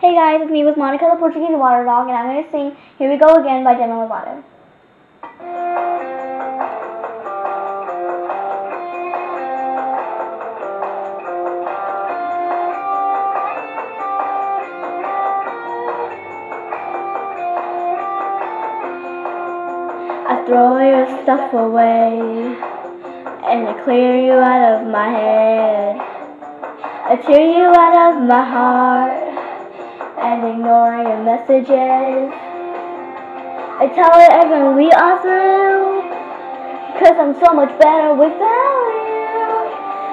Hey guys, it's me with Monica the Portuguese Water Dog, and I'm going to sing Here We Go Again by Demi Lovato. I throw your stuff away and I clear you out of my head. I tear you out of my heart and ignore your messages. I tell it everyone we are through, cause I'm so much better without you.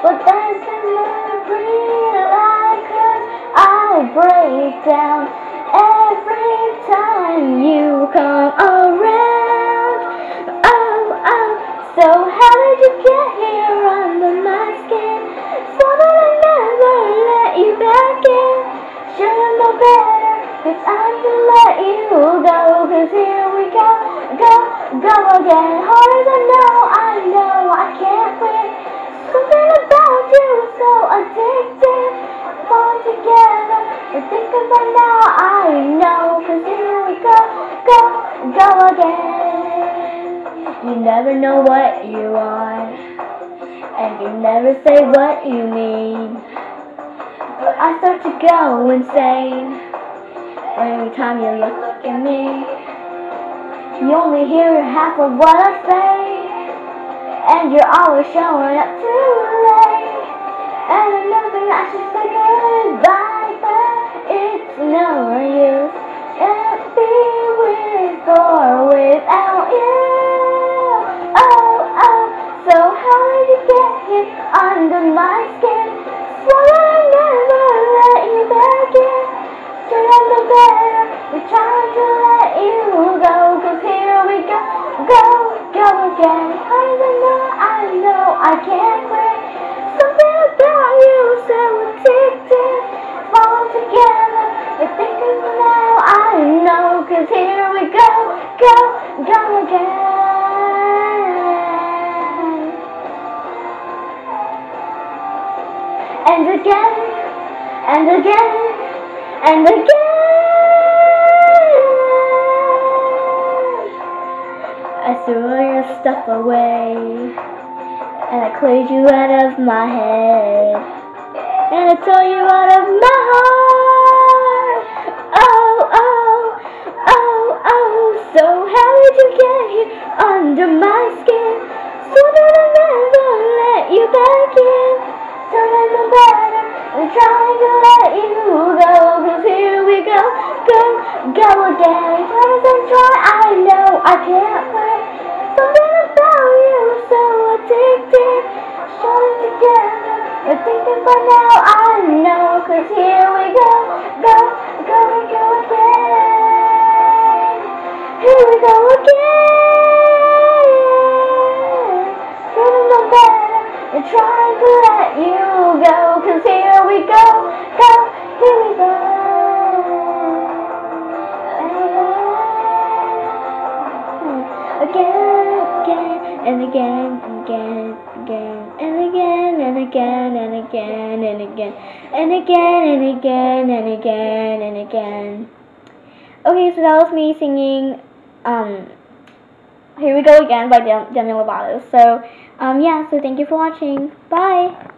But that's never realize, cause I'll break down every time you come around. Oh, oh, so how did you get here under my skin? So that I never let you back in. Should better, cause I can let you go. Cause here we go, go, go again. Hard as I know, I know I can't quit. Something about you is so addictive. Fall together, we're thinking by now, I know. Cause here we go, go, go again. You never know what you want, and you never say what you mean. I start to go insane every time you look at me. You only hear half of what I say, and you're always showing up too late. And that I should say goodbye, but it's no use. Can't be with or without you. Oh, oh, so how did you get here under my skin? Again. I know, I know I can't quit. Something about you so addictive. Fall together, we're thinking now, I know, cause here we go, go, go again. And again, and again, and again. I threw all your stuff away and I cleared you out of my head and I tore you out of my heart. Oh, oh, oh, oh. So how did you get here under my skin? So that I never let you back in. So I know better I'm trying to let you go. Cause here we go, go, go again. As I try, I know For now, I know, cause here we go, go, go, we go again. Here we go again. Feeling no better, and trying to let you go, cause here we go, go, here we go. Again, and again, and again, again, and again and again and again and again and again and again and again and again. Okay, so that was me singing um Here We Go Again by Demi Lovato. So um yeah, so thank you for watching. Bye.